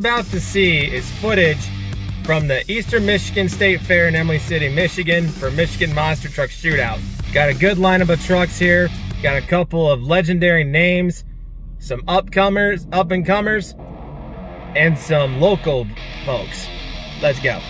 about to see is footage from the Eastern Michigan State Fair in Imlay City, Michigan for Michigan Monster Truck Shootout. Got a good lineup of trucks here. Got a couple of legendary names, some upcomers, up and comers, and some local folks. Let's go.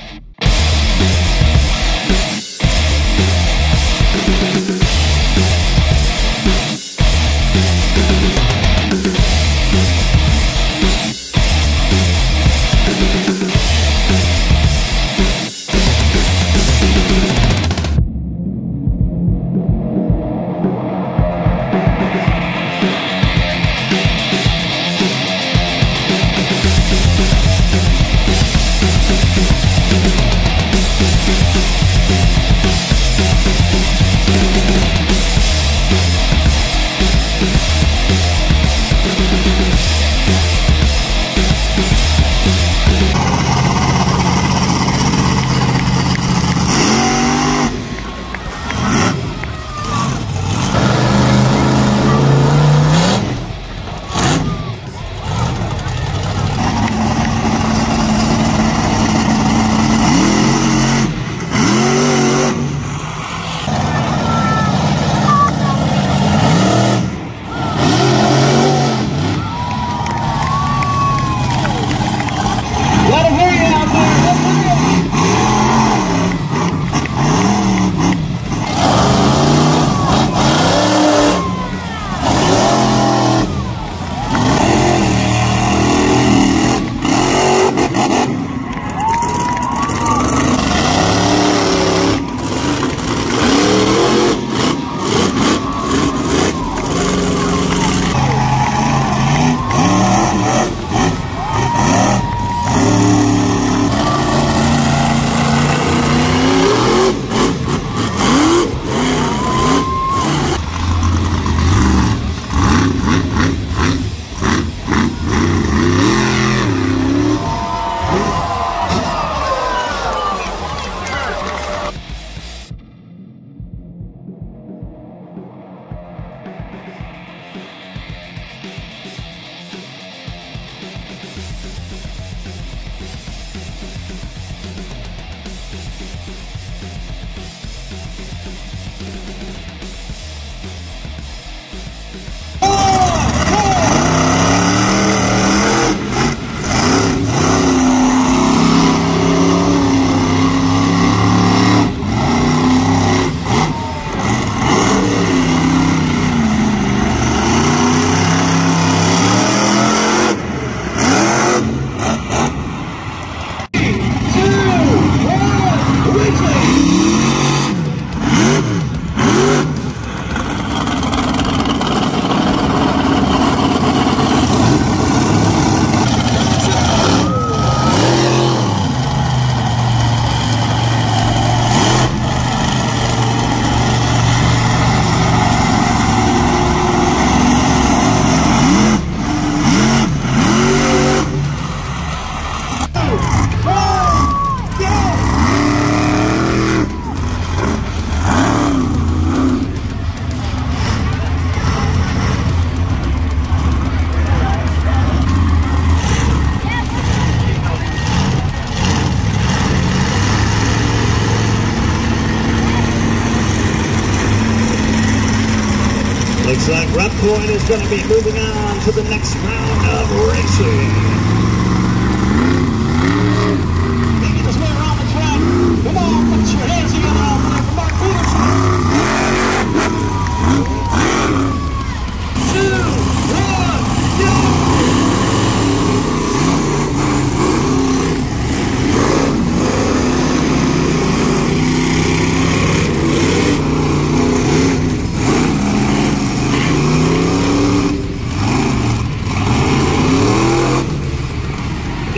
Looks like Rob Coyne is going to be moving on to the next round of racing.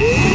Woo!